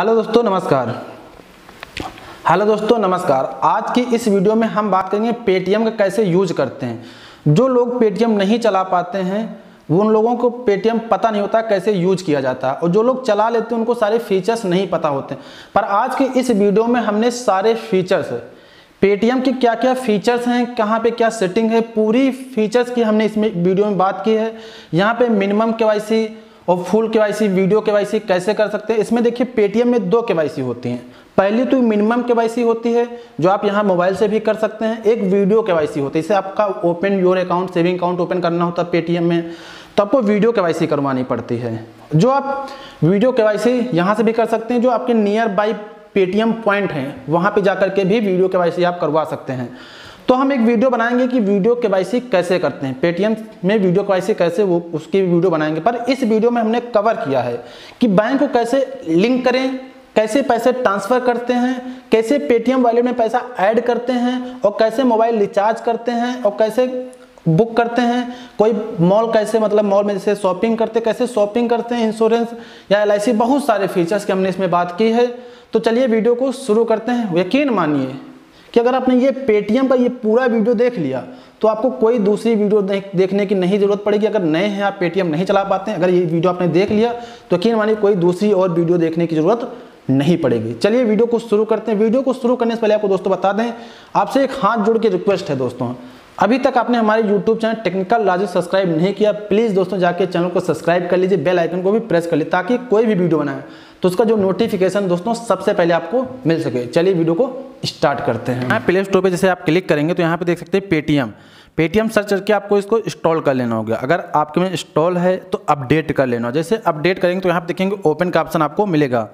Hello दोस्तों, नमस्कार। Hello दोस्तों, नमस्कार। आज की इस वीडियो में हम बात करेंगे पेटीएम का कैसे यूज़ करते हैं। जो लोग पेटीएम नहीं चला पाते हैं, उन लोगों को पेटीएम पता नहीं होता कैसे यूज़ किया जाता है। और जो लोग चला लेते हैं, उनको सारे फीचर्स नहीं पता होते। पर आज की इस वीडियो में हमने सारे फीचर्स पेटीएम के क्या क्या फीचर्स हैं, कहाँ पे क्या सेटिंग है, पूरी फीचर्स की हमने इसमें वीडियो में बात की है। यहाँ पे मिनिमम के और full K Y C, video K Y C कैसे कर सकते हैं? इसमें देखिए पेटीएम में दो के वाई सी होती हैं। पहली तो मिनिमम के वाई सी होती है, जो आप यहाँ मोबाइल से भी कर सकते हैं। एक वीडियो के वाई सी होती है। इसे आपका open your account saving account open करना होता है पेटीएम में। तो आपको वीडियो के वाई सी करवानी पड़ती है। जो आप वीडियो के वाई सी यहाँ से भी कर सकते हैं, जो आपके नियर बाई पेटीएम पॉइंट हैं, वहाँ पे जाकर के भी वीडियो के वाई सी आप करवा सकते हैं। तो हम एक वीडियो बनाएँगे कि वीडियो के कैसे करते हैं। पेटीएम में वीडियो के कैसे वो उसकी वीडियो बनाएँगे। पर इस वीडियो में हमने कवर किया है कि बैंक को कैसे लिंक करें, कैसे पैसे ट्रांसफ़र करते हैं, कैसे पेटीएम वॉलेट में पैसा ऐड करते हैं और कैसे मोबाइल रिचार्ज करते हैं और कैसे बुक करते हैं। कोई मॉल कैसे मतलब मॉल में जैसे शॉपिंग करते कैसे शॉपिंग करते हैं, इंश्योरेंस या LIC बहुत सारे फीचर्स की हमने इसमें बात की है। तो चलिए वीडियो को शुरू करते हैं। यकीन मानिए कि अगर आपने ये पेटीएम का ये पूरा वीडियो देख लिया तो आपको कोई दूसरी वीडियो देख, देखने की नहीं ज़रूरत पड़ेगी। अगर नए हैं आप पेटीएम नहीं चला पाते हैं अगर ये वीडियो आपने देख लिया तो यकीन मानिए कोई दूसरी और वीडियो देखने की ज़रूरत नहीं पड़ेगी। चलिए वीडियो को शुरू करते हैं। वीडियो को शुरू करने से पहले आपको दोस्तों बता दें आपसे एक हाथ जोड़ के रिक्वेस्ट है दोस्तों। अभी तक आपने हमारे YouTube channel technical logic subscribe नहीं किया प्लीज़ दोस्तों जाके चैनल को सब्सक्राइब कर लीजिए बेल आइकन को भी प्रेस कर लीजिए ताकि कोई भी वीडियो बनाए। तो उसका जो नोटिफिकेशन दोस्तों सबसे पहले आपको मिल सके। चलिए वीडियो को स्टार्ट करते हैं। यहाँ प्ले स्टोर पर जैसे आप क्लिक करेंगे तो यहाँ पे देख सकते हैं पेटीएम पेटीएम सर्च करके आपको इसको इंस्टॉल कर लेना होगा। अगर आपके में इंस्टॉल है तो अपडेट कर लेना जैसे अपडेट करेंगे तो यहाँ पे देखेंगे ओपन का ऑप्शन आपको मिलेगा।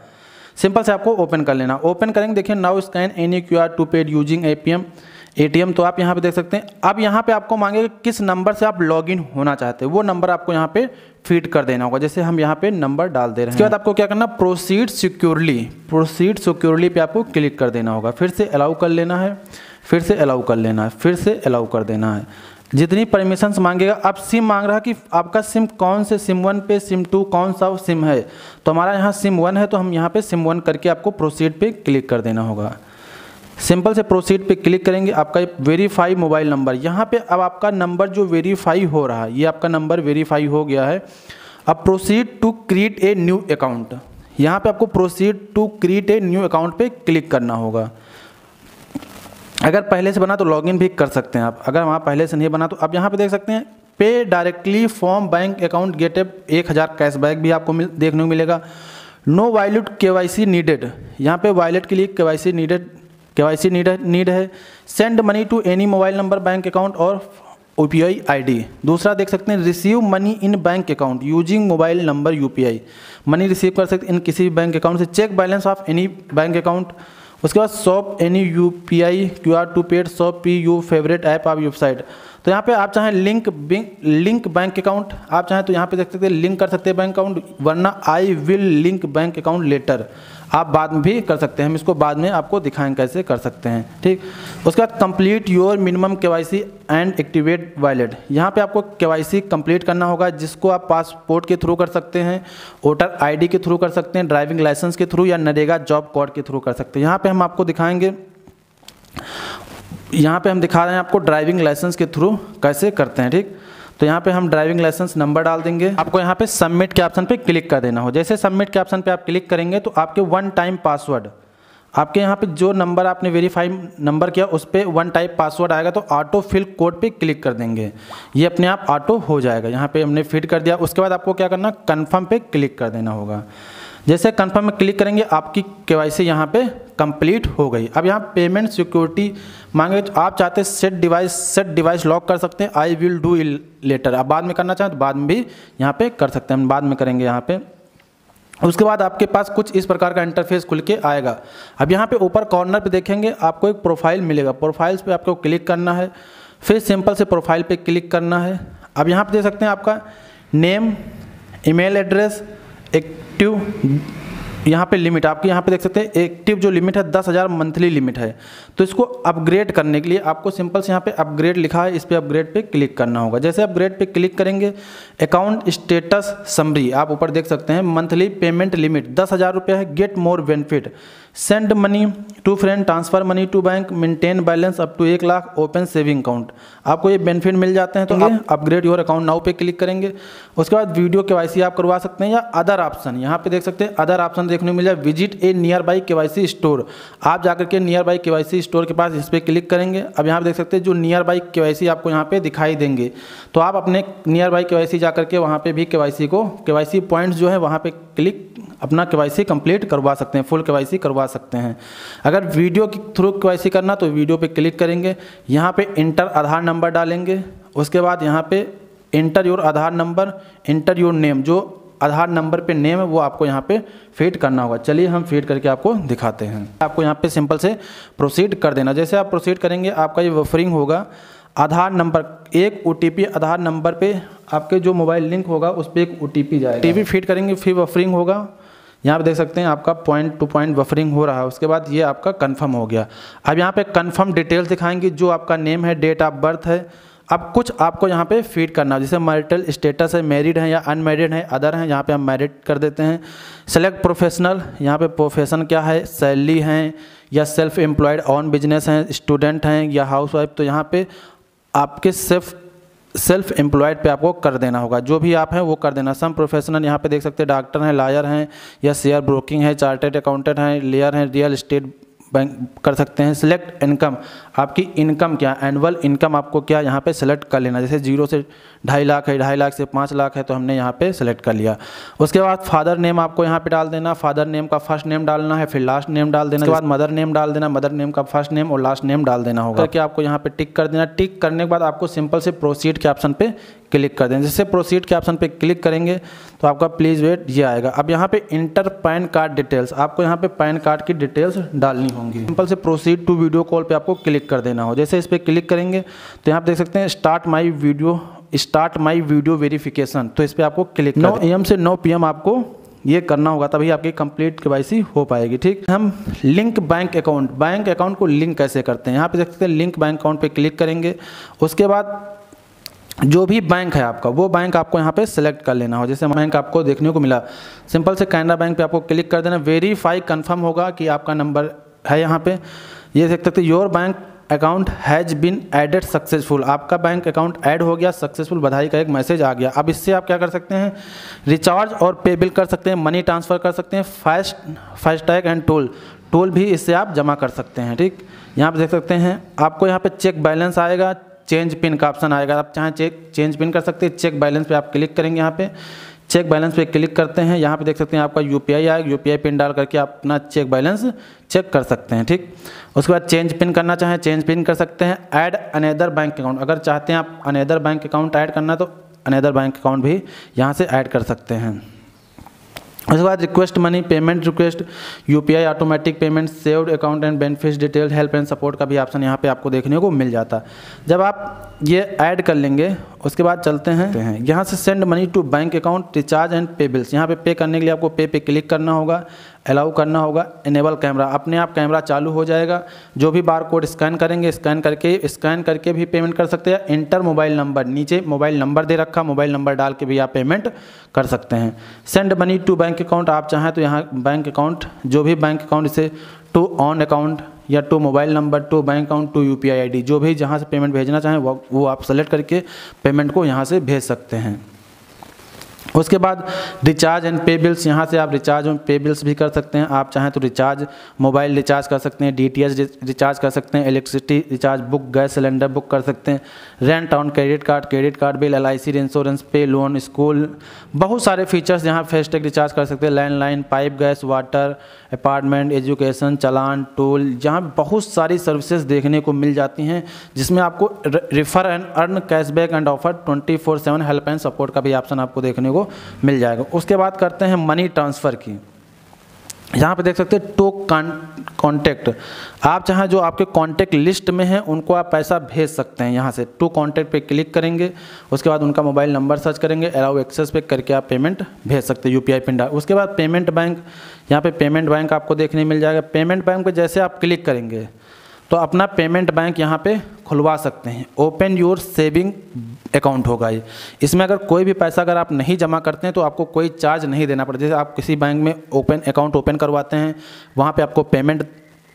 सिंपल से आपको ओपन कर लेना। ओपन करेंगे देखिए now scan any Q R to paid using APM ATM तो आप यहाँ पे देख सकते हैं। अब यहाँ पे आपको मांगेगा किस नंबर से आप लॉगिन होना चाहते हैं। वो नंबर आपको यहाँ पे फ़ीड कर देना होगा। जैसे हम यहाँ पे नंबर डाल दे रहे हैं इसके बाद आपको क्या करना प्रोसीड सिक्योरली प्रोसीड सिक्योरली पे आपको क्लिक कर देना होगा। फिर से अलाउ कर लेना है फिर से अलाउ कर लेना है फिर से अलाउ कर देना है। जितनी परमिशन मांगेगा, अब सिम मांग रहा कि आपका सिम कौन से सिम वन पे सिम टू कौन सा सिम है? तो हमारा यहाँ सिम वन है तो हम यहाँ पे सिम वन करके आपको प्रोसीड पे क्लिक कर देना होगा। सिंपल से प्रोसीड पे क्लिक करेंगे, आपका वेरीफाई मोबाइल नंबर यहाँ पे अब आपका नंबर जो वेरीफाई हो रहा है, ये आपका नंबर वेरीफाई हो गया है। अब proceed to create a new account यहाँ पे आपको proceed to create a new account पे क्लिक करना होगा। अगर पहले से बना तो लॉगिन भी कर सकते हैं आप। अगर वहाँ पहले से नहीं बना तो आप यहाँ पे देख सकते हैं पे directly from bank account get एक हज़ार कैशबैक भी आपको मिल, देखने को मिलेगा। No wallet K Y C needed यहाँ पे वायलेट के लिए K Y C needed K Y C need need है। Send money to any mobile number bank account और O P I I D दूसरा देख सकते हैं receive money in bank account using mobile number U P I money receive कर सकते हैं इन किसी भी बैंक अकाउंट से। Check balance of any bank account उसके बाद shop any U P I Q R to paid shop P U favourite app आप वेबसाइट तो यहाँ पे आप चाहें लिंक लिंक बैंक अकाउंट आप चाहें तो यहाँ पे देख सकते हैं लिंक कर सकते हैं बैंक अकाउंट वरना I will link bank account later आप बाद में भी कर सकते हैं, हम इसको बाद में आपको दिखाएँगे कैसे कर सकते हैं, ठीक? उसके बाद complete your minimum K and activate wallet यहाँ पे आपको के कंप्लीट करना होगा, जिसको आप पासपोर्ट के थ्रू कर सकते हैं वोटर आईडी के थ्रू कर सकते हैं ड्राइविंग लाइसेंस के थ्रू या नरेगा जॉब कोड के थ्रू कर सकते हैं। यहाँ पर हम आपको दिखाएँगे, यहाँ पे हम दिखा रहे हैं आपको ड्राइविंग लाइसेंस के थ्रू कैसे करते हैं, ठीक? तो यहाँ पे हम ड्राइविंग लाइसेंस नंबर डाल देंगे। आपको यहाँ पे सबमिट के ऑप्शन पे क्लिक कर देना हो। जैसे सबमिट के ऑप्शन पे आप क्लिक करेंगे तो आपके वन टाइम पासवर्ड आपके यहाँ पे जो नंबर आपने वेरीफाई नंबर किया, उस पर वन टाइप पासवर्ड आएगा तो ऑटो फिल कोड पे क्लिक कर देंगे। ये अपने आप ऑटो हो जाएगा। यहाँ पे हमने फिट कर दिया। उसके बाद आपको क्या करना कन्फर्म पे क्लिक कर देना होगा। जैसे कन्फर्म में क्लिक करेंगे, आपकी के वाई सी यहाँ पर कंप्लीट हो गई। अब यहाँ पेमेंट सिक्योरिटी मांगे तो आप चाहते set device set device lock कर सकते हैं। आई विल डू लेटर आप बाद में करना चाहें तो बाद में भी यहाँ पे कर सकते हैं। हम बाद में करेंगे यहाँ पे। उसके बाद आपके पास कुछ इस प्रकार का इंटरफेस खुल के आएगा। अब यहाँ पे ऊपर कॉर्नर पे देखेंगे, आपको एक प्रोफ़ाइल मिलेगा। प्रोफाइल्स पे आपको क्लिक करना है। फिर सिंपल से प्रोफ़ाइल पे क्लिक करना है। अब यहाँ पे देख सकते हैं आपका नेम ईमेल एड्रेस एक्टिव यहाँ पे लिमिट आपके यहाँ पे देख सकते हैं एक्टिव जो लिमिट है, दस हज़ार मंथली लिमिट है। तो इसको अपग्रेड करने के लिए आपको सिंपल से यहाँ पे अपग्रेड लिखा है, इस पर अपग्रेड पे क्लिक करना होगा। जैसे अपग्रेड पे क्लिक करेंगे अकाउंट स्टेटस समरी आप ऊपर देख सकते हैं मंथली पेमेंट लिमिट दस हज़ार रुपया है get more benefit send money to friend transfer money to bank maintain balance up to एक लाख ओपन सेविंग अकाउंट आपको ये बेनिफिट मिल जाते हैं तो आप अपग्रेड योर अकाउंट नाउ पे क्लिक करेंगे। उसके बाद वीडियो के आप करवा सकते हैं या अदर ऑप्शन यहाँ पे देख सकते हैं अदर ऑप्शन देखने को मिल जाए। Visit a nearby K store आप जाकर के नियर बाई के स्टोर के पास इस पर क्लिक करेंगे। अब यहाँ पे देख सकते हैं जो नियर बाई के आपको यहाँ पे दिखाई देंगे। तो आप अपने नियर बाई के जाकर के वहाँ पे भी के को के पॉइंट्स जो है वहाँ पे क्लिक अपना के कंप्लीट करवा सकते हैं फुल के करवा सकते हैं। अगर वीडियो के थ्रू के करना तो वीडियो पे क्लिक करेंगे, यहाँ पे इंटर आधार नंबर डालेंगे, उसके बाद यहाँ पे enter your Aadhaar number, enter your name, जो आधार नंबर पे नेम है वो आपको यहाँ पे फ़ीड करना होगा। चलिए हम फ़ीड करके आपको दिखाते हैं। आपको यहाँ पे सिंपल से प्रोसीड कर देना। जैसे आप प्रोसीड करेंगे, आपका ये वफरिंग होगा। आधार नंबर, एक ओटीपी आधार नंबर पे आपके जो मोबाइल लिंक होगा, उस पर एक ओ जाएगा। टी फ़ीड करेंगे, फिर वफरिंग होगा। यहाँ पे देख सकते हैं आपका पॉइंट टू पॉइंट बफरिंग हो रहा है। उसके बाद ये आपका कन्फर्म हो गया। अब यहाँ पे कन्फर्म डिटेल्स दिखाएँगे, जो आपका नेम है डेट ऑफ़ बर्थ है। अब कुछ आपको यहाँ पे फ़ीड करना जैसे मैरिटल स्टेटस है मैरिड है या अनमेरिड है अदर हैं, यहाँ पे हम मैरिड कर देते हैं। सेलेक्ट प्रोफेशनल यहाँ पे प्रोफेशन क्या है? सैलरी हैं या सेल्फ एम्प्लॉयड ऑन बिज़नेस हैं स्टूडेंट हैं या हाउस वाइफ तो यहाँ पे आपके सेल्फ सेल्फ एम्प्लॉयड पे आपको कर देना होगा। जो भी आप हैं, वो कर देना। सम प्रोफेशनल यहाँ पे देख सकते हैं डॉक्टर हैं लायर हैं, या शेयर ब्रोकिंग है चार्टेड अकाउंटेंट हैं लेयर हैं रियल इस्टेट बैंक कर सकते हैं। सिलेक्ट इनकम आपकी इनकम क्या? एनुअल इनकम आपको क्या यहाँ पे सेलेक्ट कर लेना। जैसे ज़ीरो से ढाई लाख है ढाई लाख से पाँच लाख है तो हमने यहाँ पे सेलेक्ट कर लिया। उसके बाद फादर नेम आपको यहाँ पे डाल देना। फादर नेम का फ़र्स्ट नेम डालना है फिर लास्ट नेम डाल देना। उसके बाद मदर नेम डाल देना मदर नेम का फ़र्स्ट नेम और लास्ट नेम डाल देना होगा। करके आपको यहाँ पे टिक कर देना। टिक करने के बाद आपको सिंपल से प्रोसीड के ऑप्शन पे क्लिक कर देना। जैसे प्रोसीड के ऑप्शन पे क्लिक करेंगे तो आपका प्लीज़ वेट ये आएगा। अब यहाँ पे इंटर पैन कार्ड डिटेल्स आपको यहाँ पे पैन कार्ड की डिटेल्स डालनी होंगी। सिंपल से प्रोसीड टू वीडियो कॉल पे आपको क्लिक कर देना हो। जैसे इस पर क्लिक करेंगे तो यहाँ पे देख सकते हैं start my video start my video verification तो इस पर आपको क्लिक नौ एम से नौ पी आपको ये करना होगा तभी आपकी कंप्लीट के हो पाएगी ठीक? हम link bank account bank account को लिंक कैसे करते हैं? यहाँ पे देख सकते हैं लिंक बैंक अकाउंट पे क्लिक करेंगे। उसके बाद जो भी बैंक है आपका वो बैंक आपको यहाँ पे सिलेक्ट कर लेना हो जैसे बैंक आपको देखने को मिला सिंपल से कैनरा बैंक पे आपको क्लिक कर देना। वेरीफाई कंफर्म होगा कि आपका नंबर है यहाँ पे। ये देख सकते your bank account has been added successful. आपका बैंक अकाउंट ऐड हो गया, सक्सेसफुल बधाई का एक मैसेज आ गया। अब इससे आप क्या कर सकते हैं? रिचार्ज और पे बिल कर सकते हैं, मनी ट्रांसफ़र कर सकते हैं fast FASTag and toll. Toll भी इससे आप जमा कर सकते हैं, ठीक? यहाँ पर देख सकते हैं, आपको यहाँ पर चेक बैलेंस आएगा, चेंज पिन का ऑप्शन आएगा। आप चाहें चेक, चेंज पिन कर सकते हैं, चेक बैलेंस पे आप क्लिक करेंगे यहाँ पे। चेक बैलेंस पे क्लिक करते हैं। यहाँ पे देख सकते हैं आपका यू पी आई आएगा यू पी आई पिन डाल करके आप अपना चेक बैलेंस चेक कर सकते हैं, ठीक? उसके बाद चेंज पिन करना चाहें, चेंज पिन कर सकते हैं। Add another bank account. अगर चाहते हैं आप अनेदर बैंक अकाउंट ऐड करना तो अनेदर बैंक अकाउंट भी यहाँ से ऐड कर सकते हैं। उसके बाद request money payment request UPI automatic payment saved account and benefit detail help and support का भी ऑप्शन यहाँ पे आपको देखने को मिल जाता। है जब आप ये ऐड कर लेंगे उसके बाद चलते हैं। यहाँ से send money to bank account recharge and pay bills यहाँ पे पे करने के लिए आपको पे पे क्लिक करना होगा। अलाउ करना होगा इनेबल कैमरा अपने आप कैमरा चालू हो जाएगा। जो भी बार कोड स्कैन करेंगे स्कैन करके स्कैन करके भी पेमेंट कर सकते हैं। इंटर मोबाइल नंबर नीचे मोबाइल नंबर दे रखा मोबाइल नंबर डाल के भी आप पेमेंट कर सकते हैं। Send money to bank account आप चाहें तो यहाँ बैंक अकाउंट जो भी बैंक अकाउंट इसे टू ऑन अकाउंट या to mobile number to bank account to U P जो भी जहाँ से पेमेंट भेजना चाहें, वो वो आप सेलेक्ट करके पेमेंट को यहाँ से भेज सकते हैं। उसके बाद रिचार्ज एंड पे बिल्स यहाँ से आप रिचार्ज और पे बिल्स भी कर सकते हैं। आप चाहें तो रिचार्ज मोबाइल रिचार्ज कर सकते हैं डीटीएस रिचार्ज कर सकते हैं electricity recharge book gas cylinder book कर सकते हैं rent on credit card credit card bill L I insurance pay loan school बहुत सारे फीचर्स यहाँ फेस्टेक रिचार्ज कर सकते हैं। Landline pipe gas water apartment education challan toll जहाँ बहुत सारी सर्विसेज़ देखने को मिल जाती हैं, जिसमें आपको refer and earn cashback and offer twenty four seven help and support का भी ऑप्शन आपको देखने को मिल जाएगा। उसके बाद करते हैं मनी ट्रांसफ़र की। यहाँ पे देख सकते हैं टू कॉन्टैक्ट आप चाहें जो आपके कॉन्टैक्ट लिस्ट में हैं, उनको आप पैसा भेज सकते हैं यहाँ से। टू कॉन्टैक्ट पे क्लिक करेंगे, उसके बाद उनका मोबाइल नंबर सर्च करेंगे अलाउ एक्सेस पे करके आप पेमेंट भेज सकते हैं यू पी पिन डाल। उसके बाद पेमेंट बैंक यहाँ पे पेमेंट बैंक आपको देखने मिल जाएगा। पेमेंट बैंक पर जैसे आप क्लिक करेंगे तो अपना पेमेंट बैंक यहाँ पे खुलवा सकते हैं। ओपन योर सेविंग अकाउंट होगा ये। इसमें अगर कोई भी पैसा अगर आप नहीं जमा करते हैं तो आपको कोई चार्ज नहीं देना पड़ता। जैसे आप किसी बैंक में ओपन अकाउंट ओपन करवाते हैं, वहाँ पे आपको पेमेंट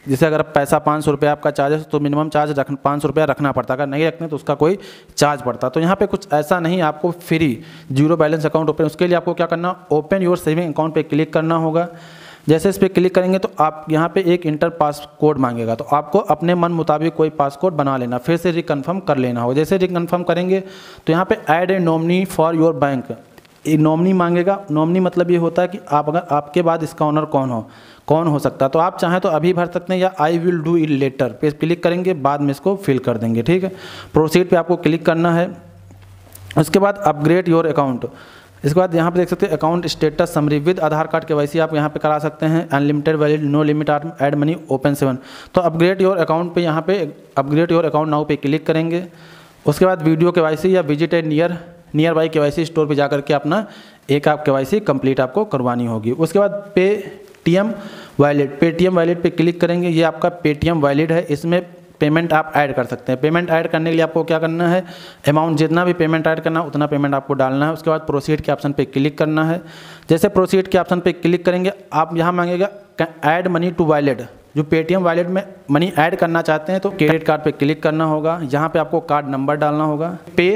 जैसे अगर पैसा पाँच सौ रुपये आपका चार्ज है तो मिनिमम चार्ज रख, पाँच सौ रुपया रखना पड़ता। अगर नहीं रखते तो उसका कोई चार्ज पड़ता। तो यहाँ पे कुछ ऐसा नहीं, आपको free zero balance account open उसके लिए आपको क्या करना ओपन योर सेविंग अकाउंट पे क्लिक करना होगा। जैसे इस पर क्लिक करेंगे तो आप यहाँ पे एक इंटर पास कोड मांगेगा। तो आपको अपने मन मुताबिक कोई पास कोड बना लेना, फिर से रिकन्फर्म कर लेना होगा। जैसे रिकन्फर्म करेंगे तो यहाँ पे add a nominee for your bank nominee मांगेगा। नॉमनी मतलब ये होता है कि आप अगर आपके बाद इसका ऑनर कौन हो कौन हो सकता है। तो आप चाहें तो अभी भर सकते हैं या I will do it later पे क्लिक करेंगे, बाद में इसको फिल कर देंगे, ठीक है? प्रोसीड पे आपको क्लिक करना है। उसके बाद अपग्रेड योर अकाउंट इसके बाद यहाँ पे देख सकते हैं account status summary with Aadhaar card के आप यहाँ पे करा सकते हैं। Unlimited valid no limit add money open seven तो अपग्रेड योर अकाउंट पे यहाँ पे अपग्रेड योर अकाउंट नाउ पे क्लिक करेंगे। उसके बाद वीडियो के या visited near nearby K store पर जा करके अपना एक आप के कंप्लीट आपको करवानी होगी। उसके बाद Paytm valid M valid पे क्लिक करेंगे। ये आपका पेटीएम वैलिड है। इसमें पेमेंट आप ऐड कर सकते हैं। पेमेंट ऐड करने के लिए आपको क्या करना है? अमाउंट जितना भी पेमेंट ऐड करना है, उतना पेमेंट आपको डालना है। उसके बाद प्रोसीड के ऑप्शन पे क्लिक करना है। जैसे प्रोसीड के ऑप्शन पे क्लिक करेंगे, आप यहाँ मांगेगा ऐड मनी टू वैलेट जो पेटीएम वॉलेट में मनी ऐड करना चाहते हैं तो क्रेडिट कार्ड पे क्लिक करना होगा। यहाँ पे आपको कार्ड नंबर डालना होगा। पे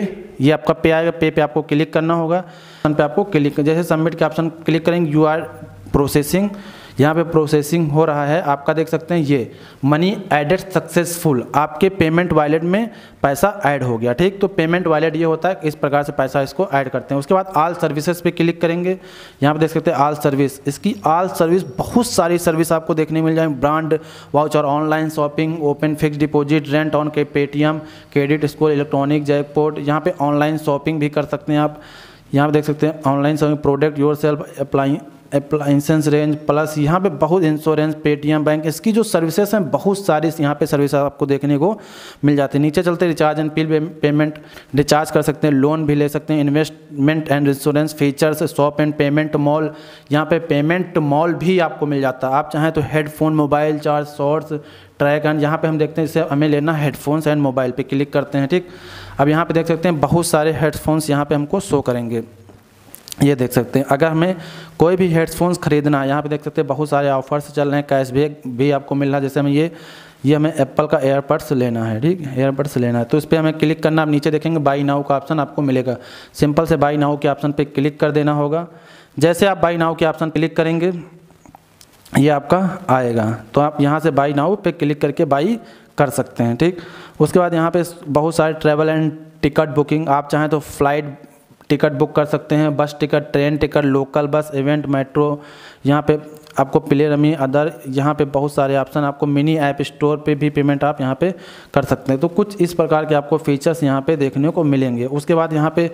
ये आपका पे आएगा। पे पे आपको क्लिक करना होगा। पे आपको क्लिक जैसे सबमिट के ऑप्शन क्लिक करेंगे यू आर प्रोसेसिंग यहाँ पे प्रोसेसिंग हो रहा है। आपका देख सकते हैं ये मनी एडेड सक्सेसफुल आपके पेमेंट वॉलेट में पैसा ऐड हो गया, ठीक? तो पेमेंट वॉलेट ये होता है, इस प्रकार से पैसा इसको ऐड करते हैं। उसके बाद आल सर्विसेज़ पे क्लिक करेंगे। यहाँ पे देख सकते हैं आल सर्विस इसकी आल सर्विस बहुत सारी सर्विस आपको देखने मिल जाएँगे। Brand voucher online shopping open fixed deposit rent on के Paytm credit score electronic jackpot यहाँ पे ऑनलाइन शॉपिंग भी कर सकते हैं आप। यहाँ पे देख सकते हैं online shopping product yourself apply appliances range plus यहाँ पे बहुत इंश्योरेंस पेटीएम बैंक इसकी जो सर्विसेज़ हैं, बहुत सारी यहाँ पे सर्विस आपको देखने को मिल जाती है। नीचे चलते recharge and bill payment recharge कर सकते हैं लोन भी ले सकते हैं investment and insurance features shop and payment mall यहाँ पे पेमेंट मॉल भी आपको मिल जाता है। आप चाहें तो headphone mobile charge shorts track and यहाँ पे हम देखते हैं, इसे हमें लेना हेडफोन्स एंड मोबाइल पे क्लिक करते हैं, ठीक? अब यहाँ पे देख सकते हैं, बहुत सारे हेडफोन्स यहाँ पे हमको शो करेंगे। ये देख सकते हैं। अगर हमें कोई भी हेडफोन्स खरीदना है, यहाँ पे देख सकते हैं बहुत सारे ऑफर्स चल रहे हैं। कैशबैक भी आपको मिल रहा है। जैसे हमें ये ये हमें एप्पल का एयरपड्स लेना है, ठीक एयरपड्स लेना है। तो इस पर हमें क्लिक करना, आप नीचे देखेंगे बाई नाउ का ऑप्शन आपको मिलेगा। सिंपल से बाई नाउ के ऑप्शन पर क्लिक कर देना होगा। जैसे आप बाई नाउ के ऑप्शन क्लिक करेंगे, ये आपका आएगा। तो आप यहाँ से बाई नाउ पे क्लिक करके बाई कर सकते हैं, ठीक? उसके बाद यहाँ पे बहुत सारे ट्रैवल एंड टिकट बुकिंग आप चाहें तो फ़्लाइट टिकट बुक कर सकते हैं, bus ticket, train ticket, local bus, event, metro, यहाँ पे आपको प्ले रमी अदर, यहाँ पे बहुत सारे ऑप्शन आपको मिनी ऐप स्टोर पे भी पेमेंट आप यहाँ पे कर सकते हैं। तो कुछ इस प्रकार के आपको फीचर्स यहाँ पे देखने को मिलेंगे। उसके बाद यहाँ पे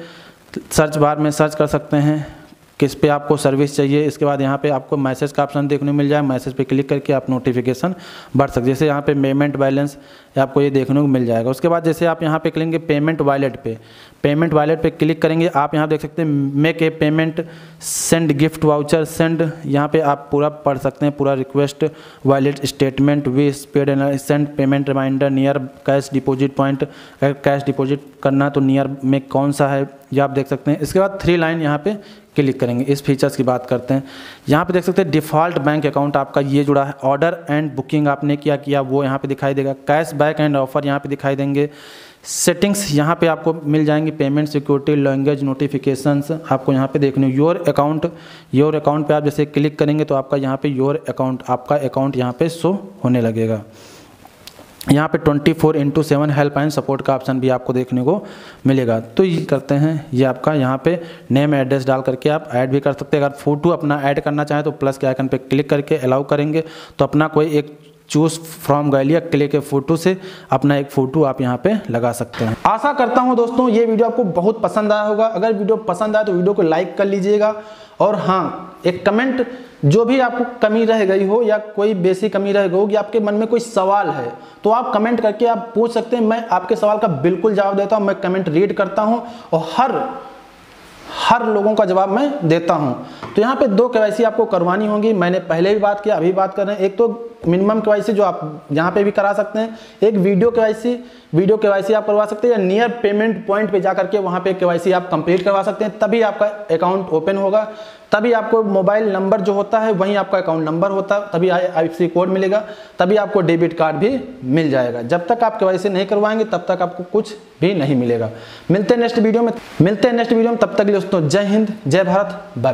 सर्च बार में सर्च कर सकते हैं। किस पे आपको सर्विस चाहिए, इसके बाद यहाँ पे आपको मैसेज का ऑप्शन देखने मिल जाए मैसेज पे क्लिक करके आप नोटिफिकेशन बढ़ सकते जैसे यहाँ पे पेमेंट बैलेंस आपको ये देखने को मिल जाएगा। उसके बाद जैसे आप यहाँ पे करेंगे पेमेंट वॉलेट पे पेमेंट वॉलेट पे क्लिक करेंगे, आप यहाँ देख सकते हैं make a payment send gift voucher send यहाँ पे आप पूरा पढ़ सकते हैं, पूरा रिक्वेस्ट वॉलेट स्टेटमेंट वी spade send payment reminder near cash deposit point अगर कैश डिपॉजिट करना तो नियर में कौन सा है, ये आप देख सकते हैं। इसके बाद थ्री लाइन यहाँ पे क्लिक करेंगे। इस फीचर्स की बात करते हैं। यहाँ पे देख सकते हैं डिफ़ॉल्ट बैंक अकाउंट आपका ये जुड़ा है। ऑर्डर एंड बुकिंग आपने क्या किया, वो यहाँ पे दिखाई देगा। कैश बैक एंड ऑफ़र यहाँ पे दिखाई देंगे। सेटिंग्स यहाँ पे आपको मिल जाएँगे। पेमेंट सिक्योरिटी लैंग्वेज नोटिफिकेशंस आपको यहाँ पे देखने। योर अकाउंट योर अकाउंट पे आप जैसे क्लिक करेंगे तो आपका यहाँ पे योर अकाउंट आपका अकाउंट यहाँ पे शो होने लगेगा। यहाँ पे 24 four into seven helpline support का ऑप्शन भी आपको देखने को मिलेगा। तो ये करते हैं, ये आपका यहाँ पे नेम एड्रेस डाल करके आप ऐड भी कर सकते हैं। अगर फ़ोटो अपना ऐड करना चाहें तो प्लस के आइकन पे क्लिक करके अलाउ करेंगे। तो अपना कोई एक चूज़ फ्रॉम गैलिया क्ले के फ़ोटो से अपना एक फ़ोटो आप यहाँ पे लगा सकते हैं। आशा करता हूँ दोस्तों, ये वीडियो आपको बहुत पसंद आया होगा। अगर वीडियो पसंद आया तो वीडियो को लाइक कर लीजिएगा। और हाँ एक कमेंट जो भी आपको कमी रह गई हो या कोई बेसी कमी रह गई हो कि आपके मन में कोई सवाल है तो आप कमेंट करके आप पूछ सकते हैं। मैं आपके सवाल का बिल्कुल जवाब देता हूँ, मैं कमेंट रीड करता हूँ और हर हर लोगों का जवाब मैं देता हूँ। तो यहाँ पे दो के आपको करवानी होगी। मैंने पहले भी बात किया, अभी बात कर रहे हैं। एक तो मिनिमम के जो आप यहाँ पे भी करा सकते हैं। एक वीडियो के वीडियो के आप करवा सकते हैं या नियर पेमेंट पॉइंट पे जा करके वहाँ पे के आप कंप्लीट करवा सकते हैं। तभी आपका अकाउंट ओपन होगा। तभी आपको मोबाइल नंबर जो होता है, वहीं आपका अकाउंट नंबर होता है तभी आई कोड मिलेगा, तभी आपको डेबिट कार्ड भी मिल जाएगा। जब तक आप के नहीं करवाएँगे, तब तक आपको कुछ भी नहीं मिलेगा। मिलते हैं नेक्स्ट वीडियो में, मिलते हैं नेक्स्ट वीडियो में, तब तक दोस्तों, जय हिंद, जय भारत बाय।